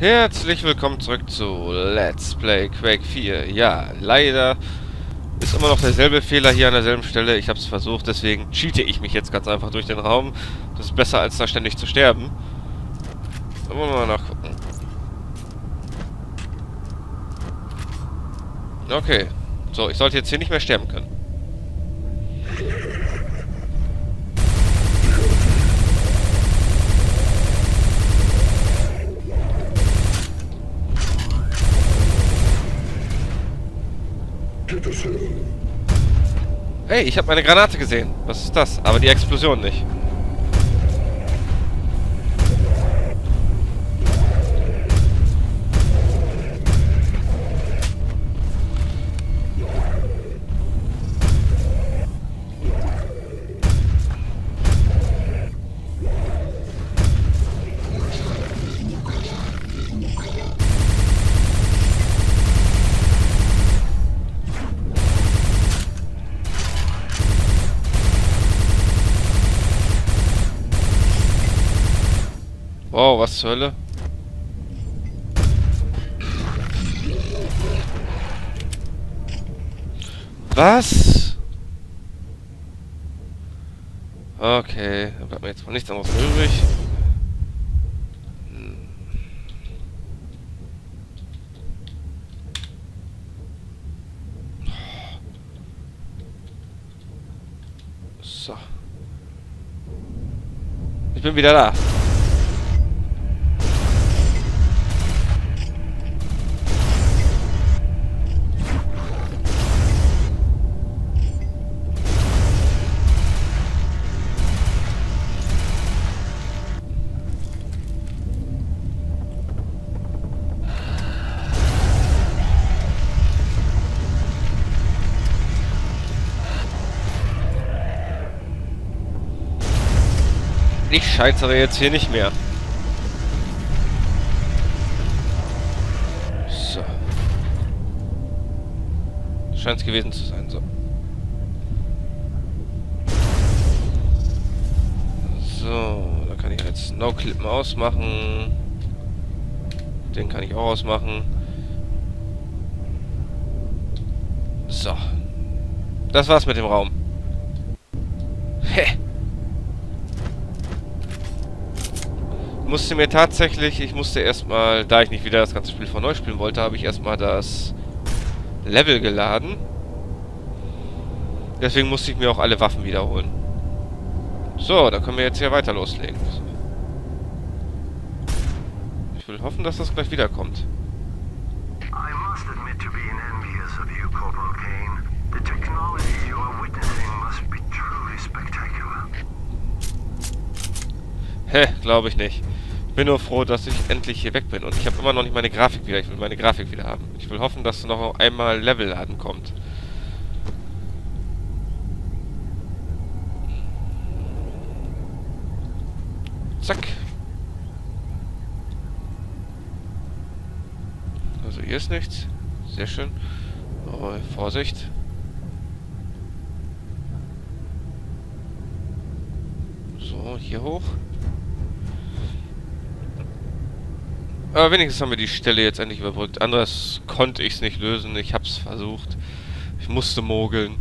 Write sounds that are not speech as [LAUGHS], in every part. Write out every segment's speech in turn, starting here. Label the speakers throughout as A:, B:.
A: Herzlich willkommen zurück zu Let's Play Quake 4. Ja, leider ist immer noch derselbe Fehler hier an derselben Stelle. Ich habe es versucht, deswegen cheate ich mich jetzt ganz einfach durch den Raum. Das ist besser, als da ständig zu sterben. Da wollen wir mal nachgucken. Okay. So, ich sollte jetzt hier nicht mehr sterben können. Hey, ich habe meine Granate gesehen. Was ist das? Aber die Explosion nicht. Was zur Hölle? Was? Okay, dann bleibt mir jetzt mal nichts anderes übrig. So. Ich bin wieder da. Scheitere jetzt hier nicht mehr. So. Scheint es gewesen zu sein, so. So, da kann ich jetzt No-Clip ausmachen. Den kann ich auch ausmachen. So. Das war's mit dem Raum. Musste mir tatsächlich, ich musste erstmal, da ich nicht wieder das ganze Spiel von neu spielen wollte, habe ich erstmal das Level geladen. Deswegen musste ich mir auch alle Waffen wiederholen. So, da können wir jetzt hier weiter loslegen. Ich will hoffen, dass das gleich wiederkommt. I must admit to being envious of you, Corporal Kane. The technology you are witnessing must be truly spectacular. Hä, glaube ich nicht bin nur froh, dass ich endlich hier weg bin. Und ich habe immer noch nicht meine Grafik wieder. Ich will meine Grafik wieder haben. Ich will hoffen, dass noch einmal Level-Laden kommt. Zack. Also hier ist nichts. Sehr schön. Oh, Vorsicht. So, hier hoch. Aber wenigstens haben wir die Stelle jetzt endlich überbrückt. Anders konnte ich es nicht lösen. Ich hab's versucht. Ich musste mogeln.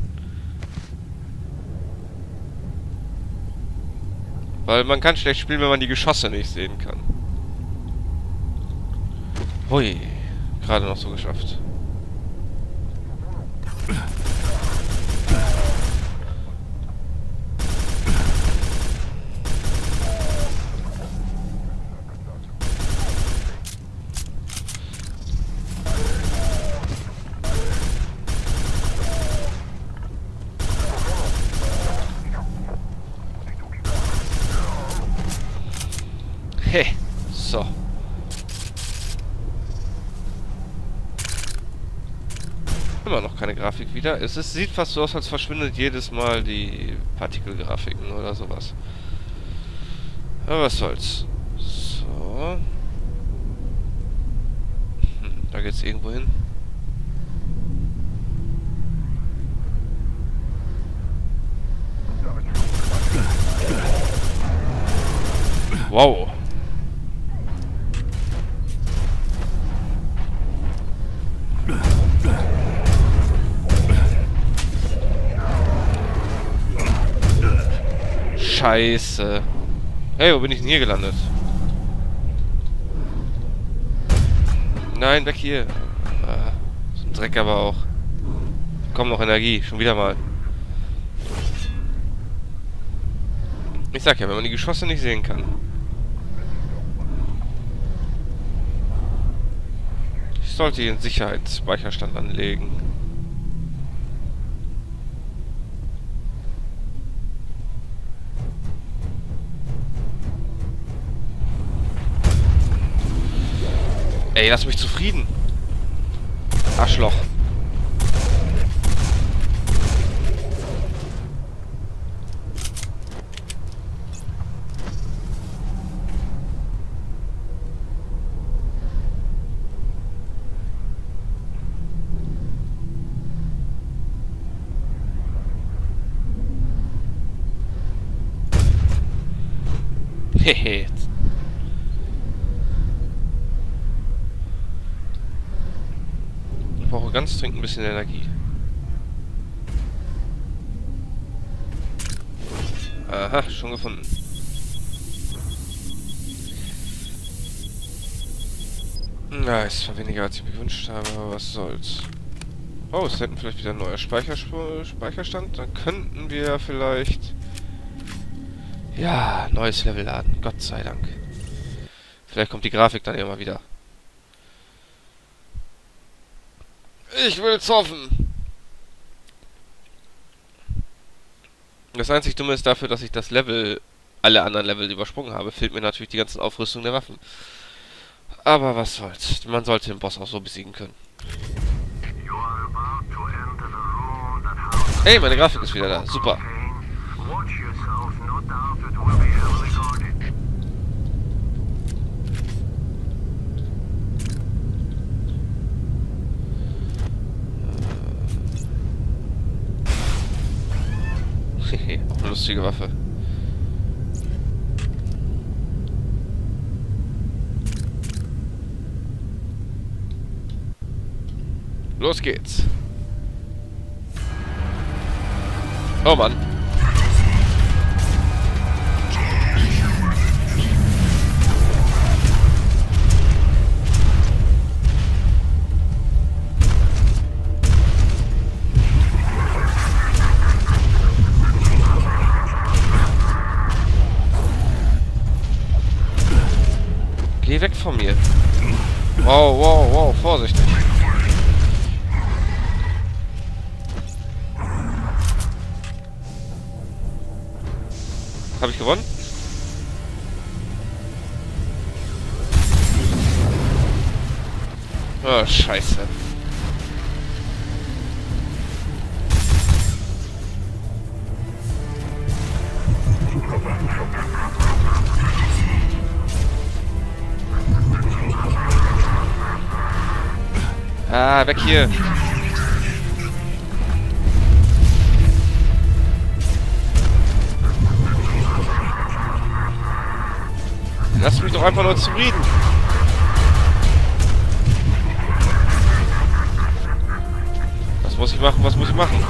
A: Weil man kann schlecht spielen, wenn man die Geschosse nicht sehen kann. Hui. Gerade noch so geschafft. Hey, so. Immer noch keine Grafik wieder. Es ist, sieht fast so aus, als verschwindet jedes Mal die Partikelgrafiken oder sowas. Aber was soll's. So. Hm, da geht's irgendwo hin. Wow. Scheiße. Hey, wo bin ich denn hier gelandet? Nein, weg hier. Ah, so ein Dreck aber auch. Komm, noch Energie. Schon wieder mal. Ich sag ja, wenn man die Geschosse nicht sehen kann. Ich sollte hier einen Sicherheitsspeicherstand anlegen. Ey, lass mich zufrieden. Arschloch. Hehe. Brauche ganz dringend ein bisschen Energie. Aha, schon gefunden. Na, es war weniger als ich mir gewünscht habe, aber was soll's. Oh, es hätten vielleicht wieder ein neuer Speichersp Speicherstand. Dann könnten wir vielleicht... Ja, neues Level laden. Gott sei Dank. Vielleicht kommt die Grafik dann immer wieder. Ich will's hoffen. Das einzig Dumme ist dafür, dass ich das Level, alle anderen Level übersprungen habe, fehlt mir natürlich die ganzen Aufrüstungen der Waffen. Aber was soll's. Man sollte den Boss auch so besiegen können. Hey, meine Grafik ist wieder da. Super. auch eine lustige Waffe. Los geht's. Oh Mann. Wow, wow, wow, vorsichtig. Habe ich gewonnen? Oh, scheiße. Ah, weg hier. Lass mich doch einfach nur zufrieden. Was muss ich machen? Was muss ich machen?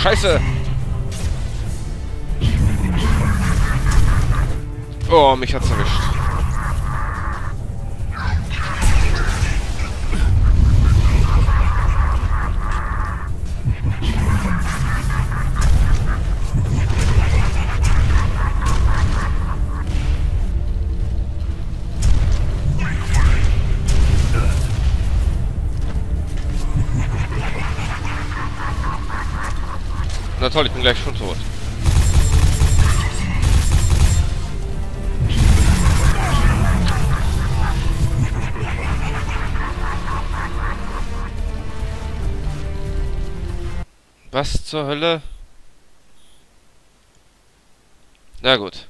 A: Scheiße! Oh, mich hat's erwischt. Na toll, ich bin gleich schon tot. Was zur Hölle? Na gut.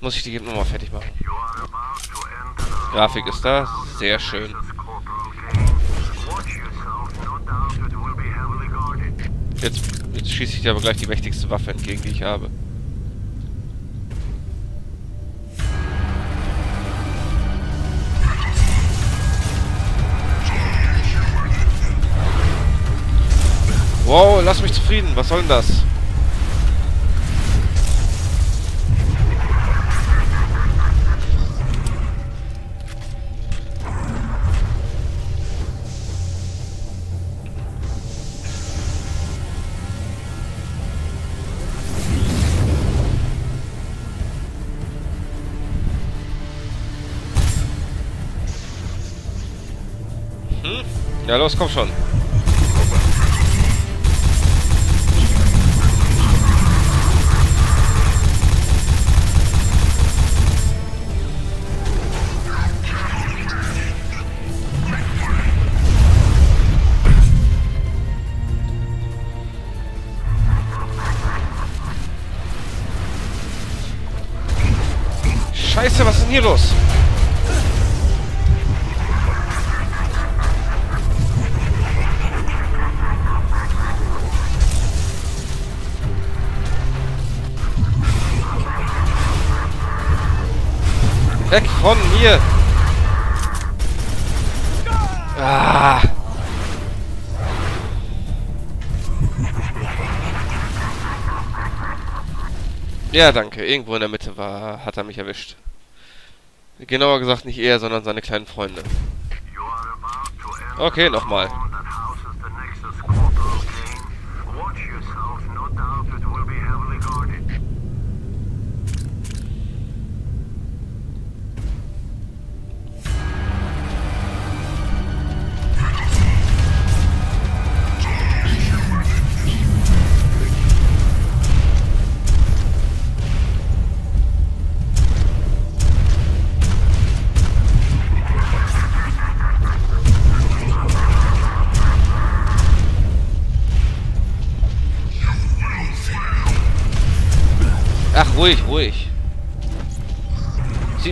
A: Muss ich die nochmal fertig machen. Grafik ist da. Sehr schön. Jetzt, jetzt schieße ich dir aber gleich die mächtigste Waffe entgegen, die ich habe. Wow, lass mich zufrieden. Was soll denn das? Hm? Ja, los, komm schon. Scheiße, was ist denn hier los? Weg von mir! Ah! Ja, danke. Irgendwo in der Mitte war, hat er mich erwischt. Genauer gesagt nicht er, sondern seine kleinen Freunde. Okay, nochmal.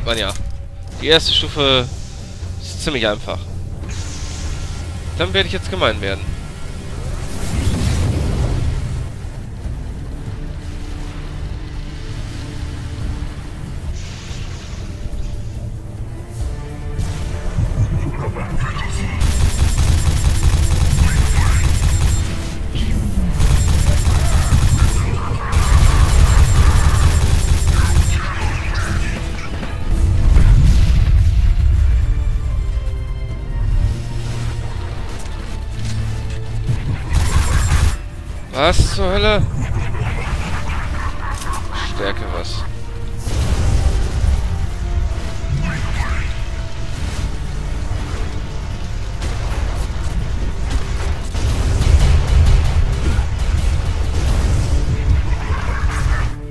A: Man ja. Die erste Stufe ist ziemlich einfach. Dann werde ich jetzt gemein werden. Was zur Hölle? Stärke was.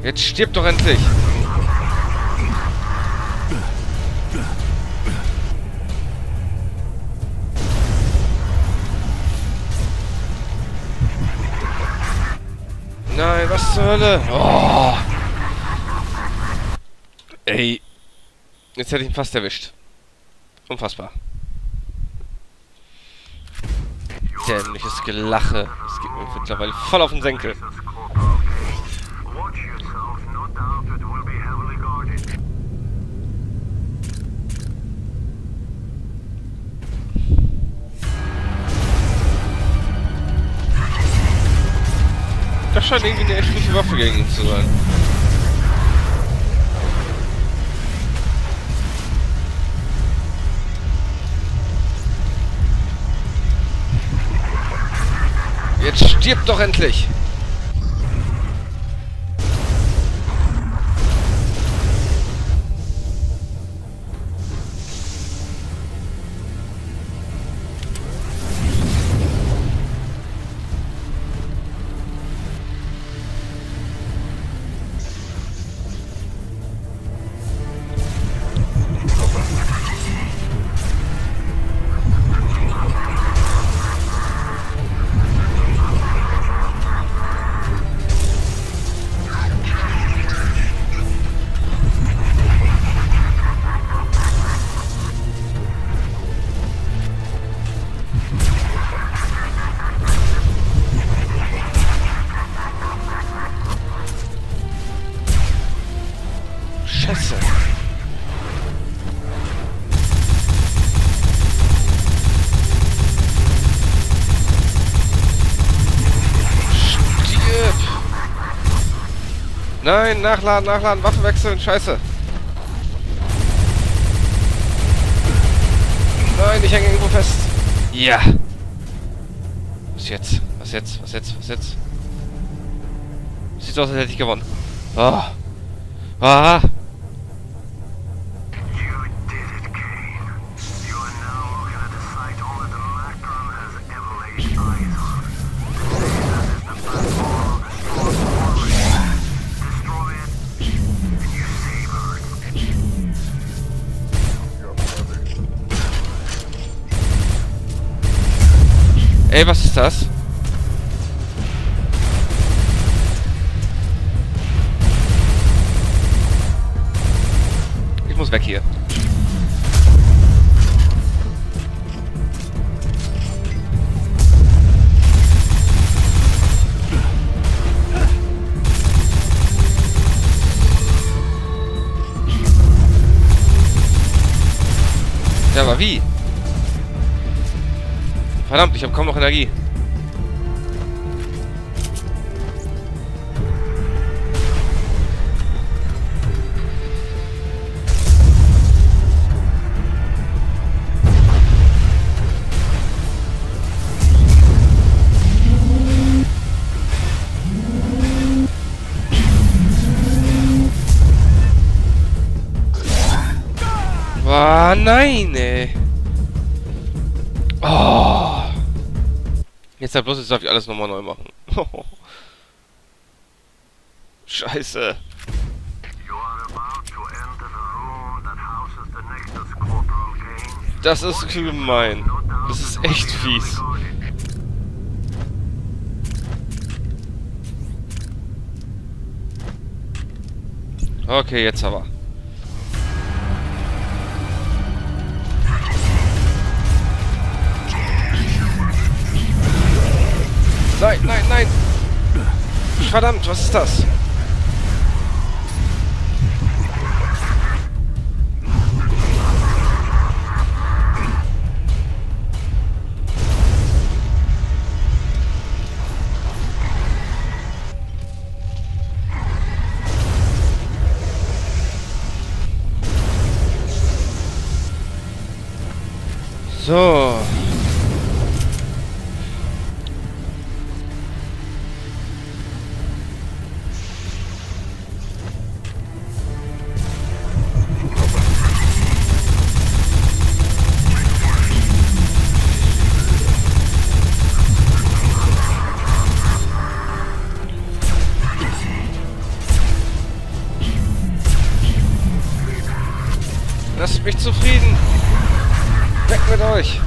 A: Jetzt stirb doch endlich! Zur Hölle? Oh. Ey. Jetzt hätte ich ihn fast erwischt. Unfassbar. Dämliches Gelache. Das geht mir mittlerweile voll auf den Senkel. Scheint irgendwie eine echt gute Waffe gegen ihn zu sein. Jetzt stirb doch endlich! Nein, nachladen, nachladen, Waffen wechseln, scheiße. Nein, ich hänge irgendwo fest. Ja. Was jetzt? Was jetzt? Was jetzt? Was jetzt? Sieht aus, als hätte ich gewonnen. Oh. Ah. Ey, was ist das? Ich muss weg hier. Aber wie? Verdammt, ich habe kaum noch Energie. Ah, nein, ey. Jetzt halt bloß, jetzt darf ich alles nochmal neu machen. [LAUGHS] Scheiße. Das ist gemein. Das ist echt fies. Okay, jetzt aber. Nein, nein, nein! Verdammt, was ist das? So. Lasst mich zufrieden. Weg mit euch.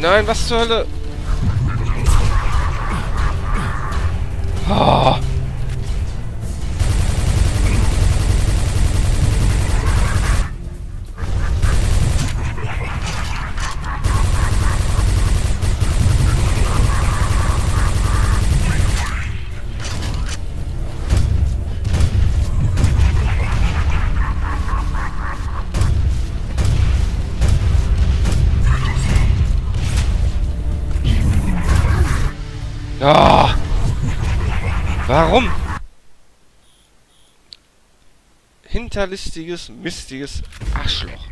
A: Nein, was zur Hölle? Oh. Hinterlistiges, mistiges Arschloch.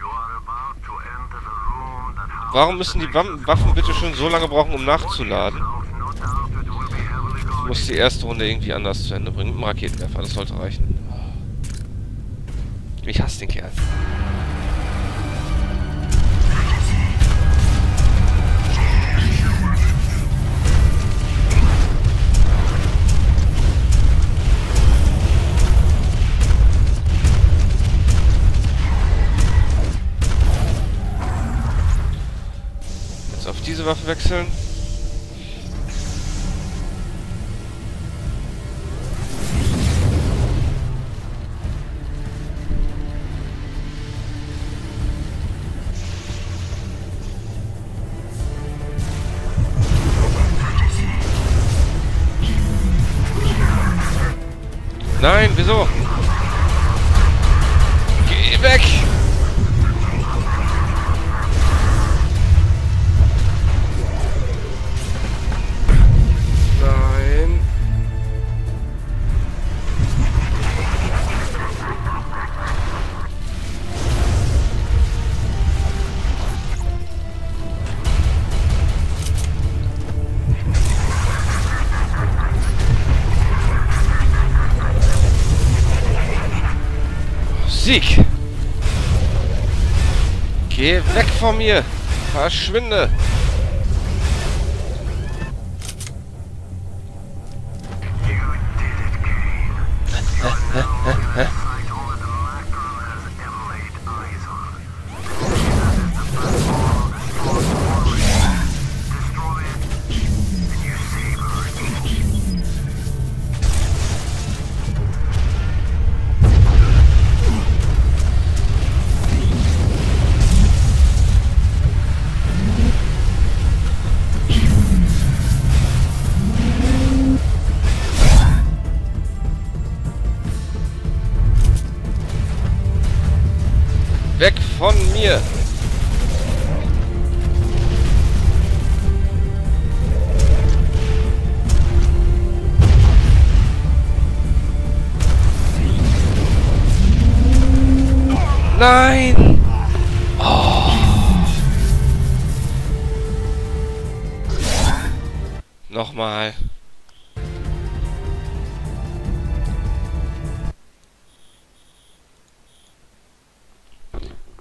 A: Warum müssen die Waffen bitte schon so lange brauchen, um nachzuladen? Ich muss die erste Runde irgendwie anders zu Ende bringen. Mit dem Raketenwerfer, das sollte reichen. Ich hasse den Kerl. Diese Waffe wechseln. Nein, wieso? Geh weg! Weg von mir! Verschwinde!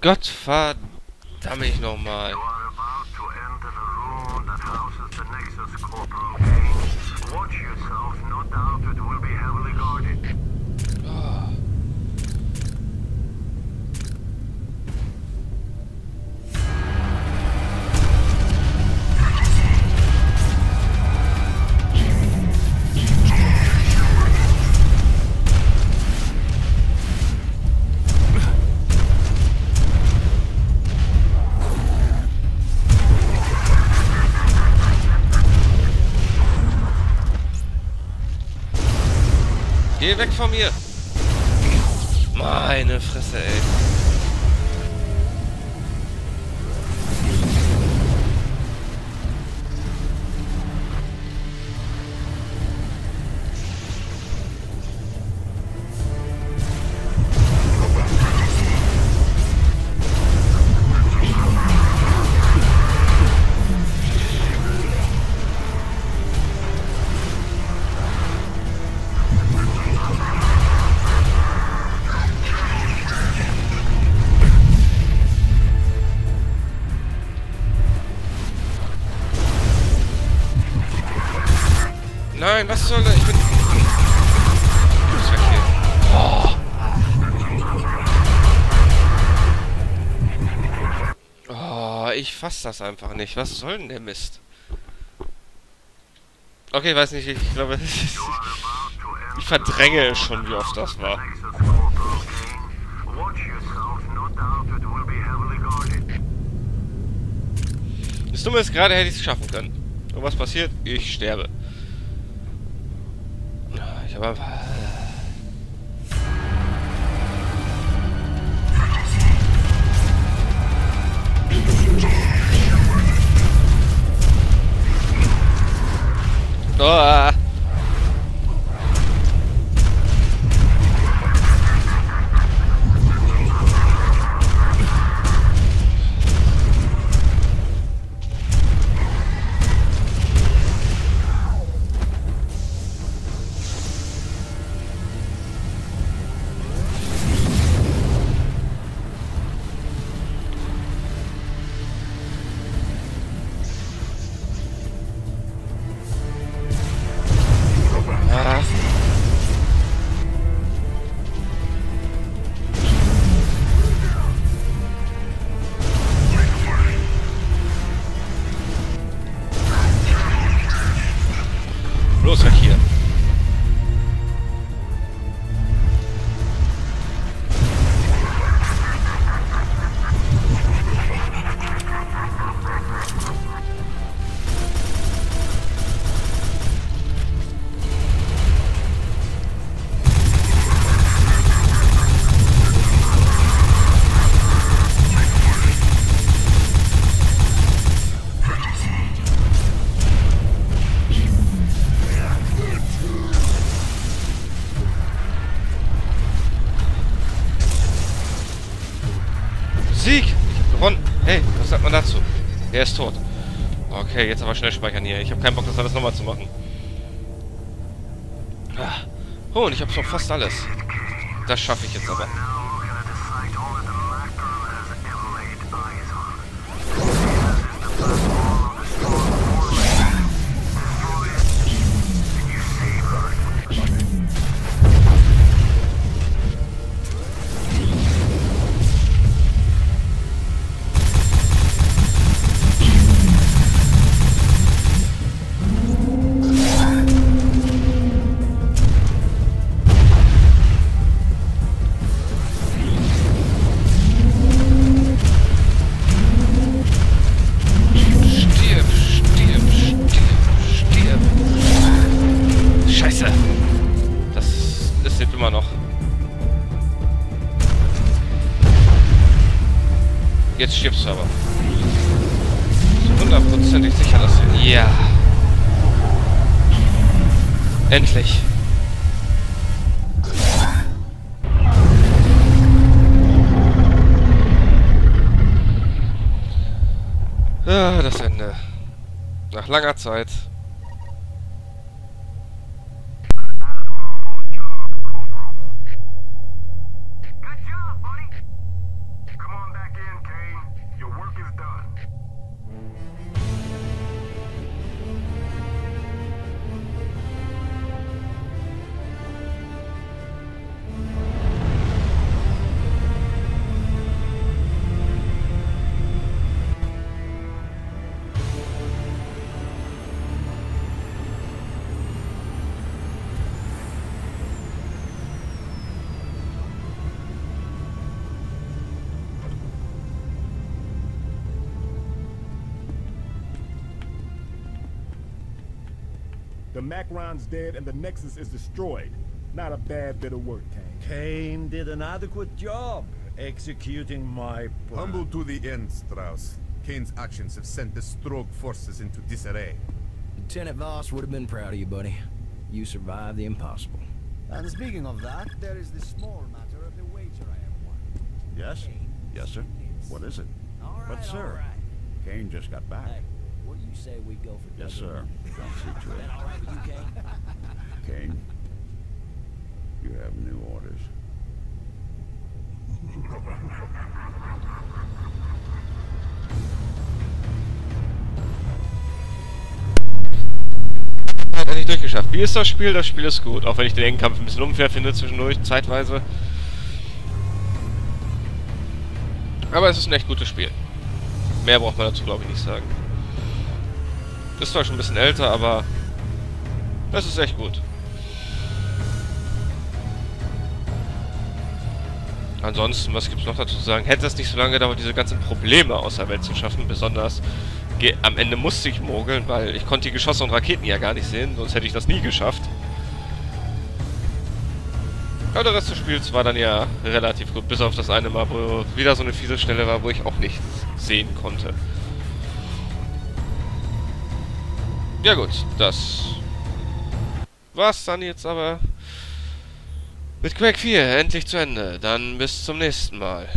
A: Gott verdammt ich nochmal.
B: Watch yourself, no doubt it will be heavily
A: Geh weg von mir! Meine Fresse, ey. Oh, ich fass das einfach nicht. Was soll denn der Mist? Okay, weiß nicht, ich glaube, [LAUGHS] ich verdränge schon, wie oft das war. Das Dumme ist, gerade hätte ich es schaffen können. Und was passiert? Ich sterbe. Ich habe einfach... Oh. Aber schnell speichern hier. Ich habe keinen Bock, das alles nochmal zu machen. Ah. Oh, und ich habe schon fast alles. Das schaffe ich jetzt aber. Du aber. Hundertprozentig sicher, dass du... Ja. Endlich. Ah, das Ende. Nach langer Zeit.
C: The Macron's dead and the Nexus is destroyed. Not a bad bit of work, Kane.
D: Kane did an adequate job executing my plan.
E: Humble to the end, Strauss. Kane's actions have sent the Stroke forces into disarray.
F: Lieutenant Voss would have been proud of you, buddy. You survived the impossible.
D: And speaking of that, there is the small matter of the wager I have won.
G: Yes? Yes, sir. What is it?
F: All right,
G: But, sir,
F: all right.
G: Kane just got back.
F: Hey, what do you say we go for
G: Yes,
F: double?
G: sir. Don't see to
F: That all right with you, Kane? [LAUGHS]
G: Kane, you have new orders.
A: Hat er nicht durchgeschafft. Wie ist das Spiel? Das Spiel ist gut. Auch wenn ich den Endkampf ein bisschen unfair finde zwischendurch, zeitweise. Aber es ist ein echt gutes Spiel. Mehr braucht man dazu, glaube ich, nicht sagen. Ist zwar schon ein bisschen älter, aber es ist echt gut. Ansonsten, was gibt's noch dazu zu sagen? Hätte es nicht so lange gedauert, diese ganzen Probleme aus der Welt zu schaffen, besonders am Ende musste ich mogeln, weil ich konnte die Geschosse und Raketen ja gar nicht sehen, sonst hätte ich das nie geschafft. Aber der Rest des Spiels war dann ja relativ gut, bis auf das eine Mal, wo wieder so eine fiese Stelle war, wo ich auch nichts sehen konnte. Ja gut, das war's dann jetzt aber mit Quake 4 endlich zu Ende. Dann bis zum nächsten Mal.